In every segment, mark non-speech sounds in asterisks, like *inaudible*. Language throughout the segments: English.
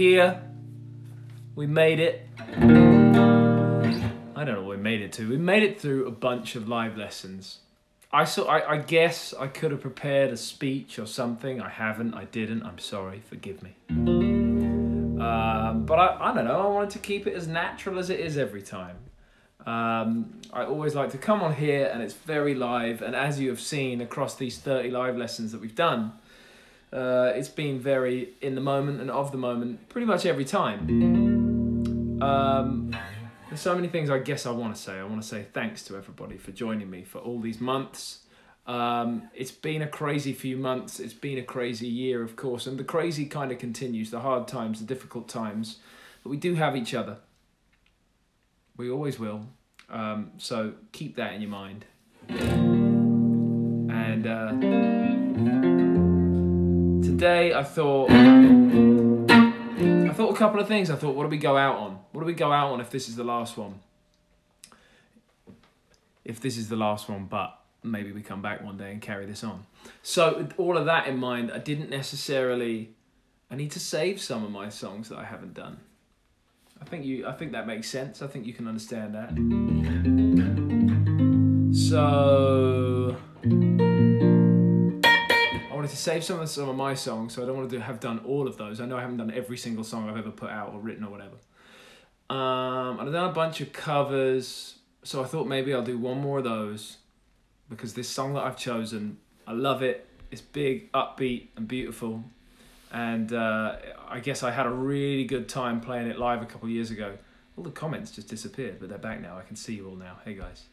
here. We made it. I don't know what we made it to. We made it through a bunch of live lessons. I saw. I, I guess I could have prepared a speech or something. I haven't. I didn't. I'm sorry. Forgive me. Um, but I, I don't know. I wanted to keep it as natural as it is every time. Um, I always like to come on here and it's very live. And as you have seen across these 30 live lessons that we've done, uh, it's been very in the moment and of the moment pretty much every time. Um, there's so many things I guess I want to say. I want to say thanks to everybody for joining me for all these months. Um, it's been a crazy few months. It's been a crazy year, of course, and the crazy kind of continues the hard times, the difficult times. But we do have each other. We always will. Um, so keep that in your mind. And uh, today I thought I thought a couple of things. I thought, what do we go out on? What do we go out on if this is the last one? If this is the last one, but maybe we come back one day and carry this on. So with all of that in mind, I didn't necessarily. I need to save some of my songs that I haven't done. I think you. I think that makes sense. I think you can understand that. So wanted to save some of some of my songs, so I don't want to have done all of those. I know I haven't done every single song I've ever put out or written or whatever. Um, I've done a bunch of covers, so I thought maybe I'll do one more of those because this song that I've chosen, I love it. It's big, upbeat, and beautiful. And uh, I guess I had a really good time playing it live a couple years ago. All the comments just disappeared, but they're back now. I can see you all now. Hey guys.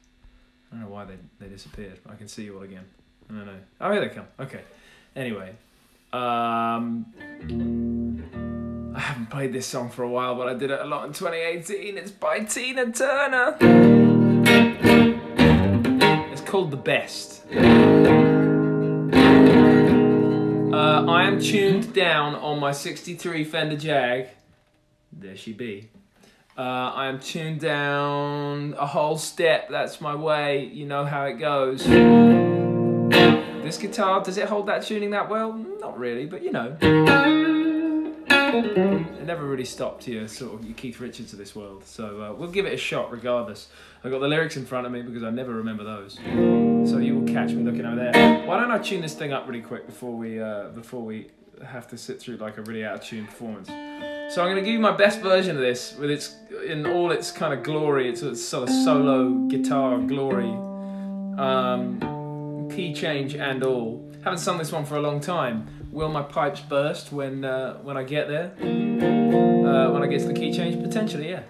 I don't know why they, they disappeared. But I can see you all again. I don't know. Oh, here they come. Okay. Anyway. Um, I haven't played this song for a while, but I did it a lot in 2018. It's by Tina Turner. It's called The Best. Uh, I am tuned down on my 63 Fender Jag. There she be. Uh, I am tuned down a whole step. That's my way. You know how it goes. This guitar, does it hold that tuning that well? Not really, but you know. It never really stopped you, sort of, you Keith Richards of this world. So uh, we'll give it a shot regardless. I've got the lyrics in front of me because I never remember those. So you will catch me looking over there. Why don't I tune this thing up really quick before we uh, before we have to sit through like a really out of tune performance. So I'm going to give you my best version of this with its in all its kind of glory, its, its sort of solo guitar glory, um, key change and all. Haven't sung this one for a long time. Will my pipes burst when uh, when I get there? Uh, when I get to the key change, potentially, yeah.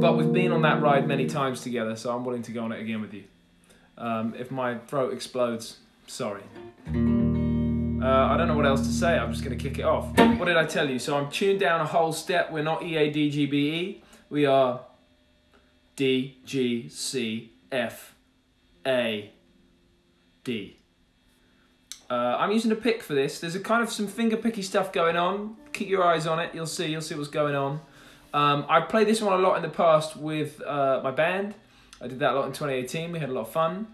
But we've been on that ride many times together, so I'm willing to go on it again with you. Um, if my throat explodes, sorry. Uh, I don't know what else to say. I'm just going to kick it off. What did I tell you? So I'm tuned down a whole step. We're not E A D G B E. We are D G C F A D. Uh, I'm using a pick for this. There's a kind of some finger picky stuff going on. Keep your eyes on it. You'll see. You'll see what's going on. Um, I played this one a lot in the past with uh, my band. I did that a lot in 2018. We had a lot of fun.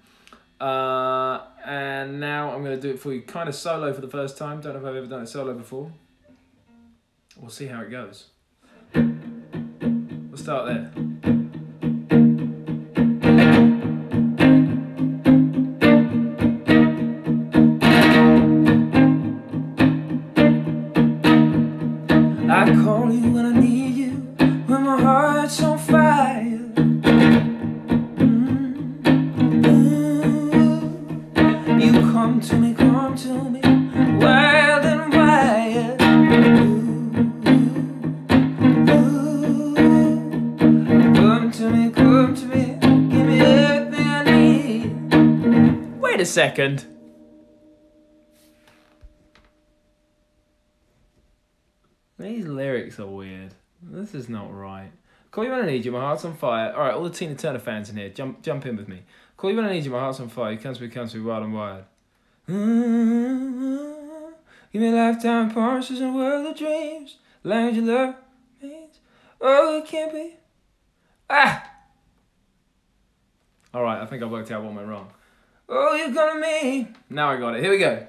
Uh, and now I'm going to do it for you kind of solo for the first time. Don't know if I've ever done it solo before. We'll see how it goes. We'll start there. Second. These lyrics are weird. This is not right. Call you when I need you, my heart's on fire. All right, all the Tina Turner fans in here, jump jump in with me. Call you when I need you, my heart's on fire. You me, comes to me, wild and wired. Mm-hmm. Give me a lifetime promises and world of dreams. Language of love means oh it can't be. Ah. All right, I think I worked out what went wrong. Oh, you got me. Now I got it. Here we go.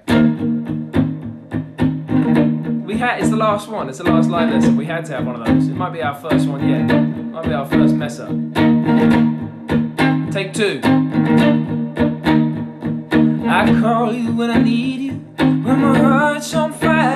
We had it's the last one. It's the last live lesson. We had to have one of those. It might be our first one yet. Might be our first mess up. Take two. I call you when I need you, when my heart's on fire.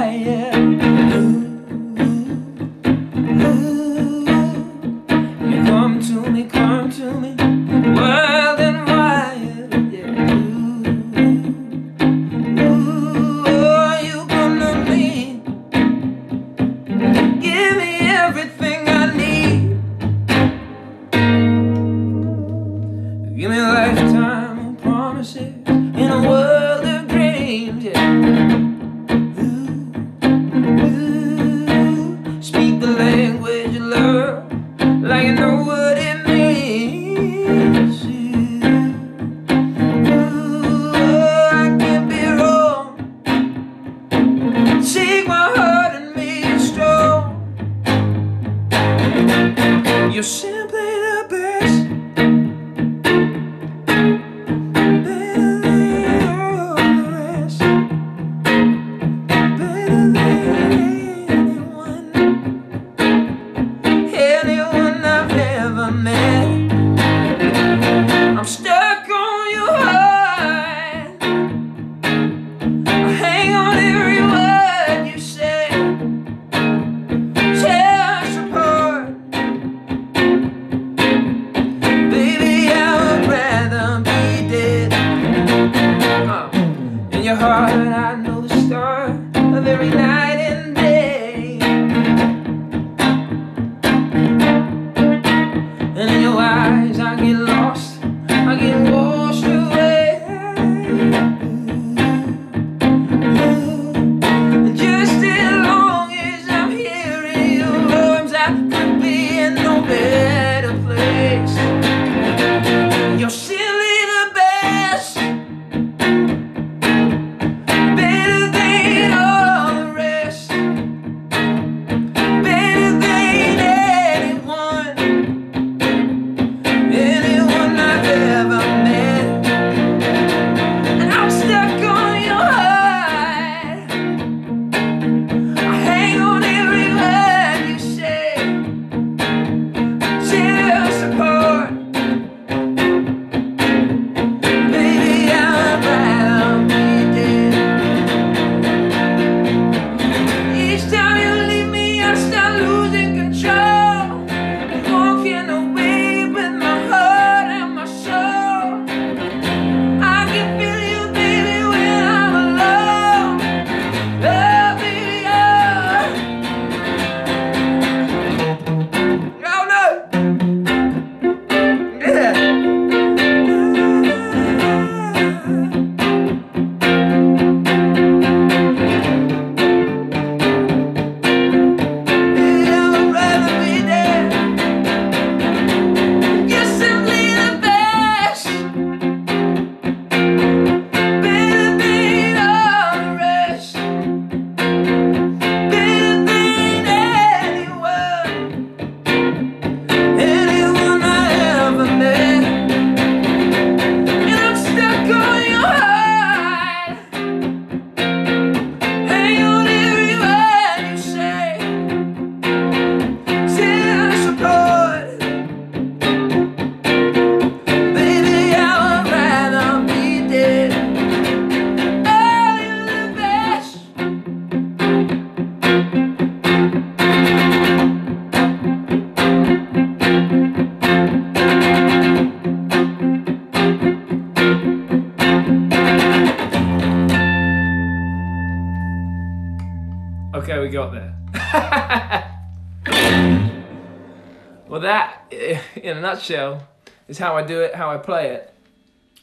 nutshell is how I do it, how I play it.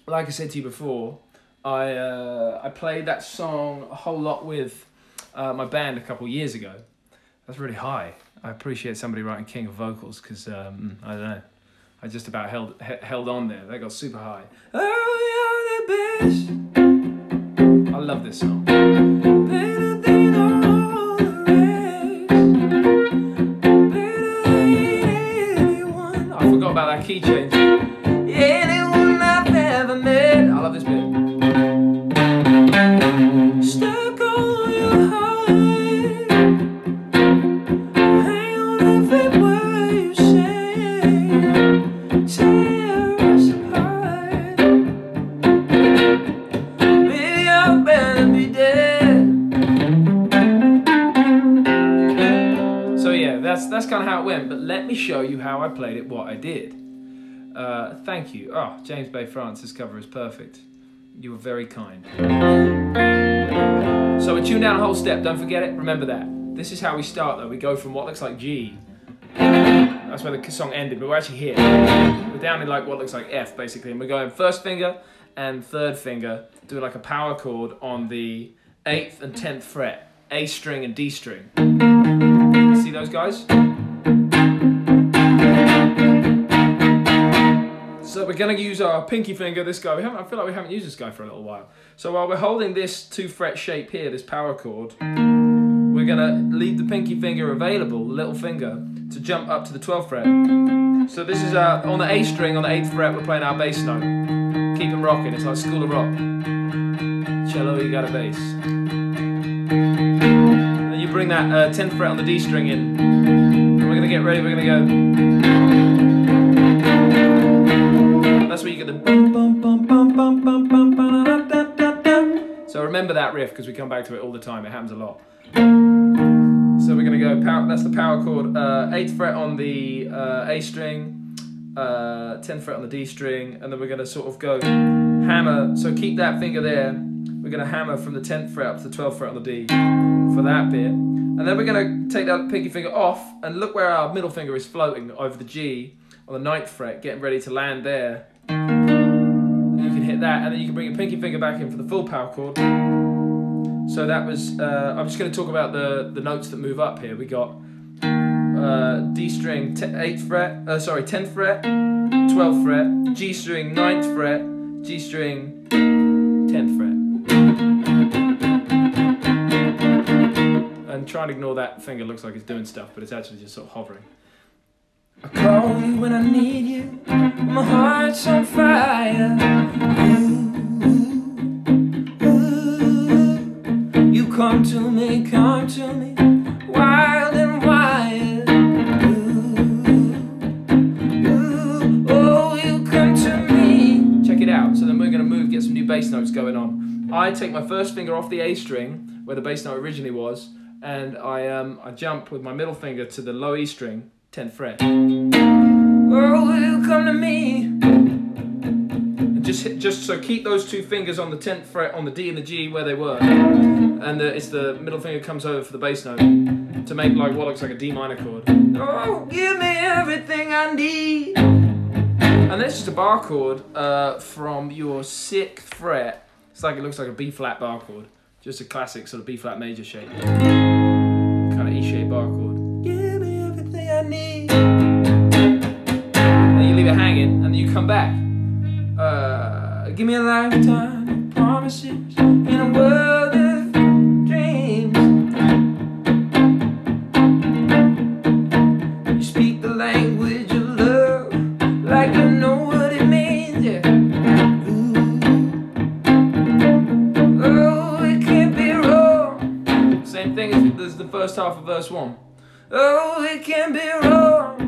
Like I said to you before, I uh, I played that song a whole lot with uh, my band a couple years ago. That's really high. I appreciate somebody writing King of Vocals because um, I don't know. I just about held held on there. That got super high. Oh, I love this song. James Bay Francis cover is perfect. You were very kind. So we tune down a whole step. Don't forget it. Remember that. This is how we start, though. We go from what looks like G. That's where the song ended, but we're actually here. We're down in like what looks like F, basically, and we're going first finger and third finger, doing like a power chord on the eighth and tenth fret, A string and D string see those guys? So we're going to use our pinky finger, this guy. We haven't, I feel like we haven't used this guy for a little while. So while we're holding this two fret shape here, this power chord, we're going to leave the pinky finger available, the little finger, to jump up to the 12th fret. So this is uh, on the A string, on the 8th fret, we're playing our bass note. Keep them rocking, it's like School of Rock. Cello, you got a bass And then you bring that uh, 10th fret on the D string in. And we're gonna get ready, we're gonna go. That's where you get the bum bum bum bum bum bum bum bum da, da, da. So remember that riff because we come back to it all the time, it happens a lot. So we're gonna go, power, that's the power chord, uh, 8th fret on the uh, A string, uh, 10th fret on the D string, and then we're gonna sort of go hammer, so keep that finger there, we're to hammer from the 10th fret up to the 12th fret on the D for that bit. And then we're to take that pinky finger off and look where our middle finger is floating over the G on the 9th fret, getting ready to land there. Hit that and then you can bring your pinky finger back in for the full power chord. So that was, uh, I'm just going to talk about the, the notes that move up here. We got uh, D string 8th fret, uh, sorry 10th fret, 12th fret, G string 9th fret, G string 10th fret. And try and ignore that finger, looks like it's doing stuff, but it's actually just sort of hovering. I call you when I need you, my heart's on fire. Ooh, ooh, you come to me, come to me, wild and wild. Ooh, oh, you come to me. Check it out. So then we're to move, get some new bass notes going on. I take my first finger off the A string, where the bass note originally was, and I, um, I jump with my middle finger to the low E string, 10th fret. Oh, will you come to me? And just hit, just so keep those two fingers on the 10th fret on the D and the G where they were, and the, it's the middle finger comes over for the bass note to make like what looks like a D minor chord. Oh, give me everything I need. And that's just a bar chord uh, from your sixth fret it's like it looks like a B flat bar chord. Just a classic sort of B flat major shape. Kind of E shaped bar chord. Come back. Uh, give me a lifetime of promises in a world of dreams. You speak the language of love like you know what it means. Yeah. Oh, it can't be wrong. Same thing as the first half of verse 1. Oh, it can be wrong.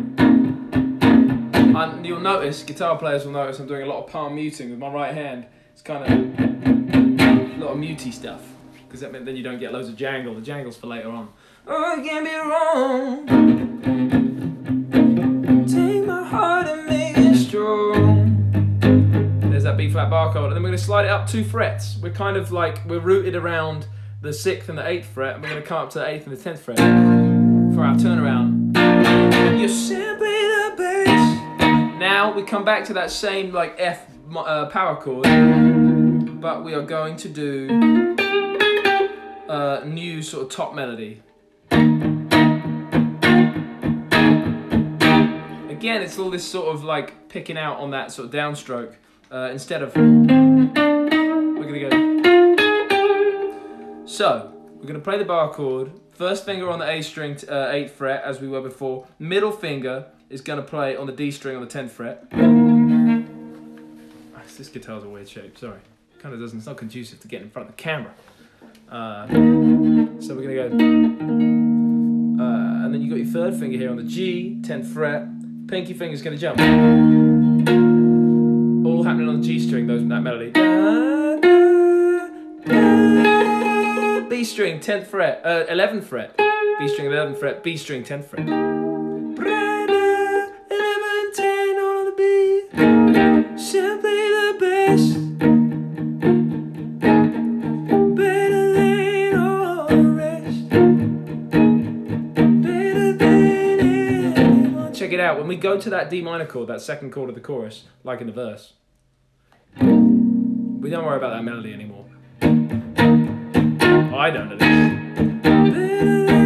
And you'll notice, guitar players will notice I'm doing a lot of palm muting with my right hand. It's kind of a lot of muty stuff. Because that then you don't get loads of jangle. The jangle's for later on. Oh, it can't be wrong. Take my heart and make it strong. There's that B flat bar chord. And then we're going to slide it up two frets. We're kind of like, we're rooted around the 6th and the 8th fret, and we're going to come up to the 8th and the 10th fret for our turnaround. You're simply. Now we come back to that same like F uh, power chord, but we are going to do a new sort of top melody. Again, it's all this sort of like picking out on that sort of downstroke uh, instead of. We're gonna go. So, we're going to play the bar chord. First finger on the A string, uh, 8th fret, as we were before. Middle finger is going to play on the D string on the 10th fret. Ah, this guitar's a weird shape, sorry. Kind of doesn't, it's not conducive to getting in front of the camera. Uh, so we're going to go... Uh, and then you've got your third finger here on the G, 10th fret. Pinky finger's going to jump. All happening on the G string, those that melody. B string, 10th fret, uh, 11th fret. B string, 11th fret, B string, 10th fret. Simply the best. Better than all the rest. Better than anyone. Check it out. When we go to that D minor chord, that second chord of the chorus, like in the verse, we don't worry about that melody anymore. I don't least. Better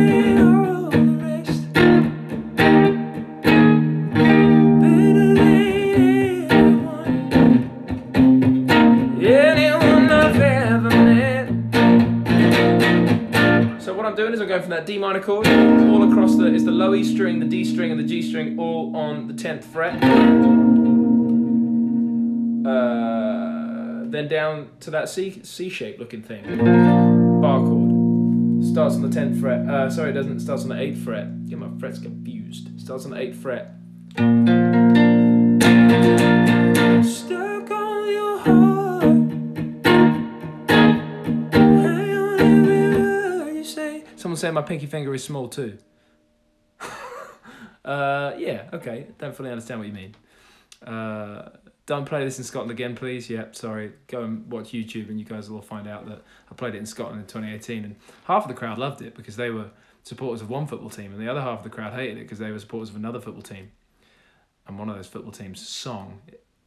D minor chord all across the it's the low E string, the D string, and the G string all on the 10th fret. Uh, then down to that C C shape looking thing. Bar chord. Starts on the 10th fret. Uh, sorry, it doesn't. Starts on the 8th fret. Get my frets confused. Starts on the 8th fret. Say. My pinky finger is small too. *laughs* uh, yeah, okay. Don't fully understand what you mean. Uh, don't play this in Scotland again, please. Yep, sorry. Go and watch YouTube, and you guys will all find out that I played it in Scotland in 2018, and half of the crowd loved it because they were supporters of one football team, and the other half of the crowd hated it because they were supporters of another football team. And one of those football teams' song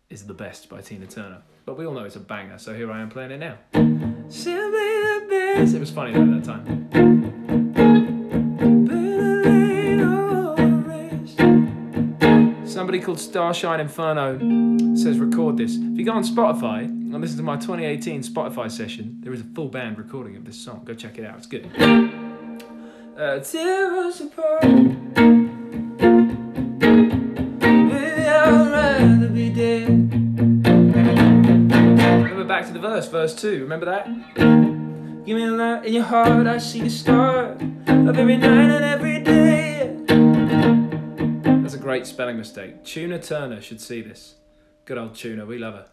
is "The Best" by Tina Turner, but we all know it's a banger, so here I am playing it now. It was funny though at that time. Somebody called Starshine Inferno says record this. If you go on Spotify and listen to my 2018 Spotify session, there is a full band recording of this song. Go check it out. It's good. Uh, tear us apart. Back to the verse, verse two. Remember that? Give me a light in your heart. I see the start of every night and every day. Great spelling mistake. Tuna Turner should see this. Good old Tuna, we love her.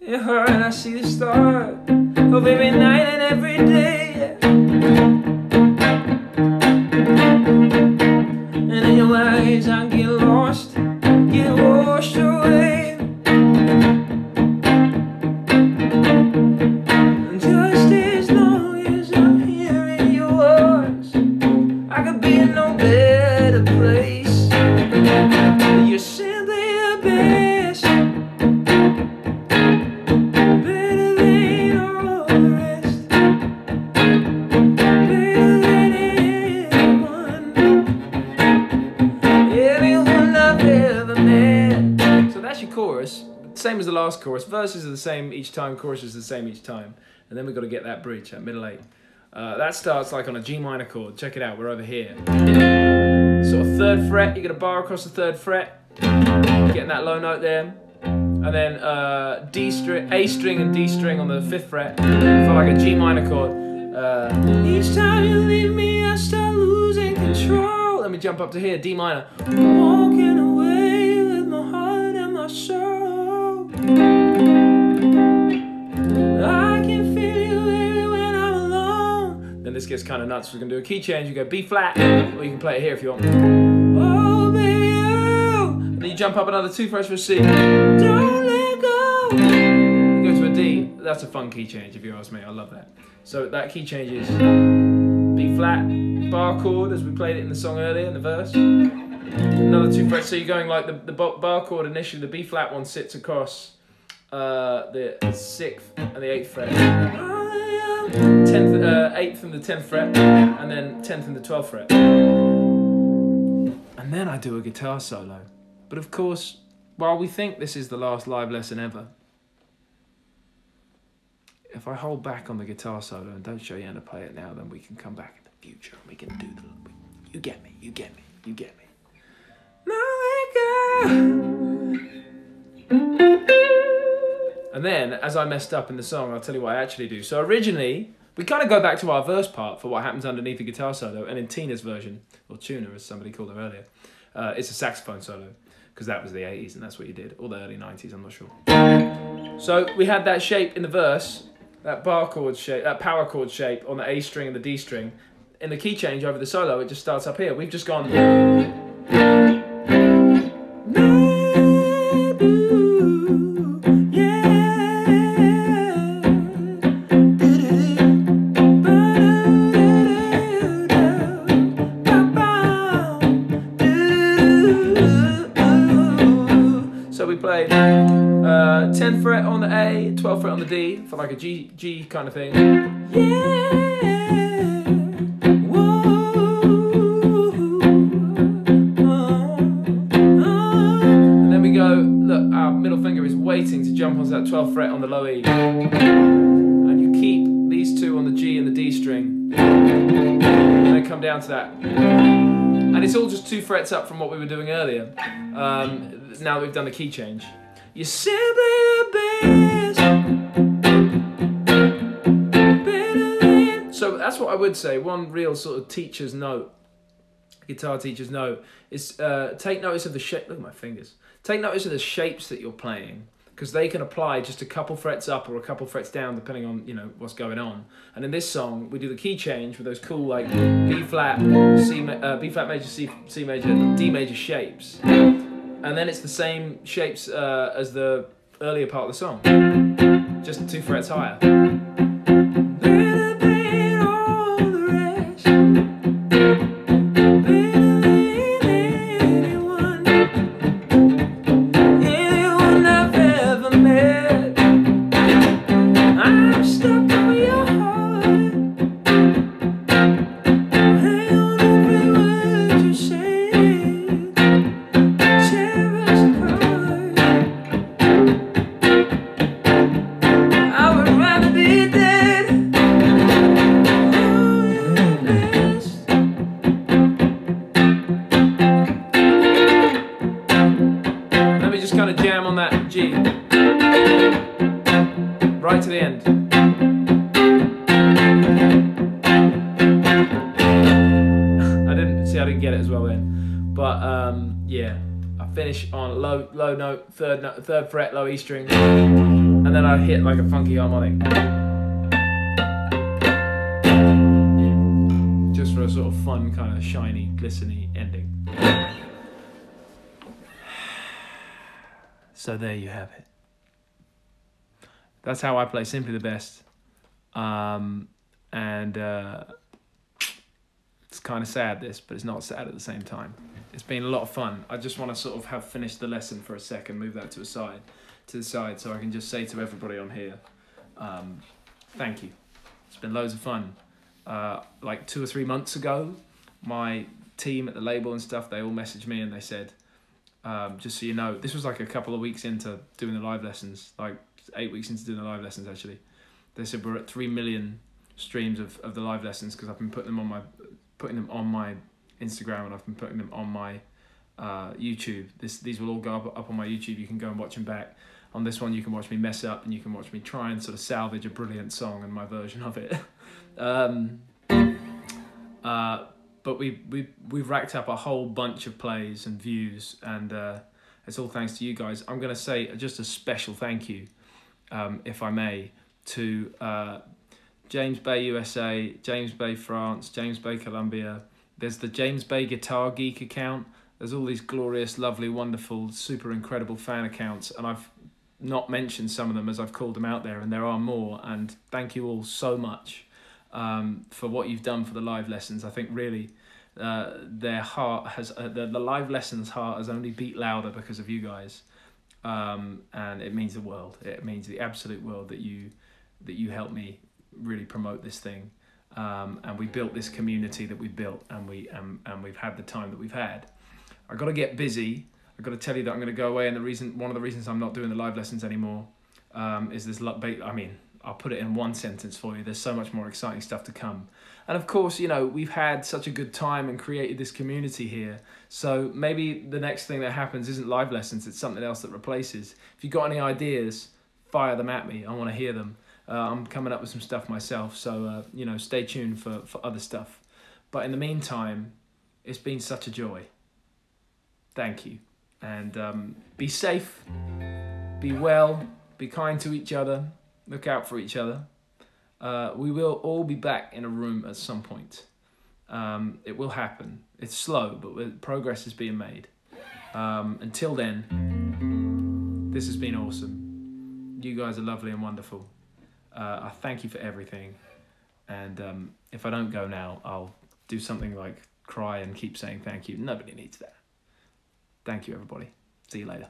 In your heart, I see the start of every night and every day. Chorus. Same as the last chorus. Verses are the same each time, chorus is the same each time. And then we've got to get that bridge, that middle eight. Uh, that starts like on a G minor chord. Check it out, we're over here. Sort of third fret, you get a bar across the third fret, getting that low note there. And then uh, D string, A string and D string on the fifth fret for like a G minor chord. Uh, each time you leave me, I start losing control. Let me jump up to here, D minor. Walking away with my heart and my soul. I can feel you baby, when I'm alone. Then this gets kind of nuts. We're gonna do a key change. You go B flat, or you can play it here if you want. Jump up another two frets for a C. Don't let go. You go to a D. That's a fun key change if you ask me. I love that. So that key change is B flat, bar chord as we played it in the song earlier in the verse. Another two frets. So you're going like the, the bar chord initially. The B flat one sits across uh, the sixth and the eighth fret. Tenth, uh, eighth and the tenth fret, and then tenth and the twelfth fret. And then I do a guitar solo. But of course, while we think this is the last live lesson ever, if I hold back on the guitar solo and don't show you how to play it now, then we can come back in the future and we can do the. You get me, you get me, you get me. And then, as I messed up in the song, I'll tell you what I actually do. So originally, we kind of go back to our verse part for what happens underneath the guitar solo, and in Tina's version, or Tuna as somebody called her earlier, uh, it's a saxophone solo because that was the 80s and that's what you did, or the early 90s, I'm not sure. So we had that shape in the verse, that bar chord shape, that power chord shape on the A string and the D string. In the key change over the solo, it just starts up here. We've just gone. Played uh, 10th fret on the A, 12th fret on the D for like a G G kind of thing. Yeah. And then we go, look, our middle finger is waiting to jump onto that 12th fret on the low E. And you keep these two on the G and the D string. And then come down to that. It's all just two frets up from what we were doing earlier. Um, now that we've done the key change. You're simply the best. So that's what I would say. One real sort of teacher's note, guitar teacher's note, is uh, take notice of the shape. Look at my fingers. Take notice of the shapes that you're playing because they can apply just a couple frets up or a couple frets down depending on you know what's going on. And in this song, we do the key change with those cool like B flat, C, uh, B flat major, C, C major, D major shapes, and then it's the same shapes uh, as the earlier part of the song, just two frets higher. Finish on low low note, third note, third fret, low E string. And then I hit like a funky harmonic. Just for a sort of fun, kind of shiny, glistening ending. *sighs* So there you have it. That's how I play simply the best. Um, and uh, it's kind of sad this, but it's not sad at the same time. It's been a lot of fun. I just want to sort of have finished the lesson for a second, move that to a side, to the side, so I can just say to everybody on here, um, thank you. It's been loads of fun. Uh, like two or three months ago, my team at the label and stuff, they all messaged me and they said, um, just so you know, this was like a couple of weeks into doing the live lessons, like eight weeks into doing the live lessons actually. They said we're at three million streams of, of the live lessons because I've been putting them on my putting them on my Instagram and I've been putting them on my uh, YouTube. This these will all go up, up on my YouTube. You can go and watch them back. On this one, you can watch me mess up and you can watch me try and sort of salvage a brilliant song and my version of it. *laughs* um, uh, but we we we've racked up a whole bunch of plays and views, and uh, it's all thanks to you guys. I'm gonna say just a special thank you, um, if I may, to uh, James Bay USA, James Bay France, James Bay Colombia. There's the James Bay Guitar Geek account. There's all these glorious, lovely, wonderful, super incredible fan accounts, and I've not mentioned some of them as I've called them out there, and there are more. And thank you all so much um, for what you've done for the live lessons. I think really uh, their heart has uh, the, the live lessons heart has only beat louder because of you guys, um, and it means the world. It means the absolute world that you that you helped me really promote this thing, um, and we built this community that we built, and we um, and we've had the time that we've had. I got to get busy. I got to tell you that I'm going to go away, and the reason one of the reasons I'm not doing the live lessons anymore um, is this. I mean, I'll put it in one sentence for you. There's so much more exciting stuff to come. And of course, you know, we've had such a good time and created this community here. So maybe the next thing that happens isn't live lessons, it's something else that replaces. If you've got any ideas, fire them at me. I want to hear them. Uh, I'm coming up with some stuff myself, so uh, you know, stay tuned for for other stuff. But in the meantime, it's been such a joy. Thank you, and um, be safe, be well, be kind to each other, look out for each other. Uh, we will all be back in a room at some point. Um, it will happen. It's slow, but progress is being made. Um, until then, this has been awesome. You guys are lovely and wonderful. Uh, I thank you for everything. And um, if I don't go now, I'll do something like cry and keep saying thank you. Nobody needs that. Thank you, everybody. See you later.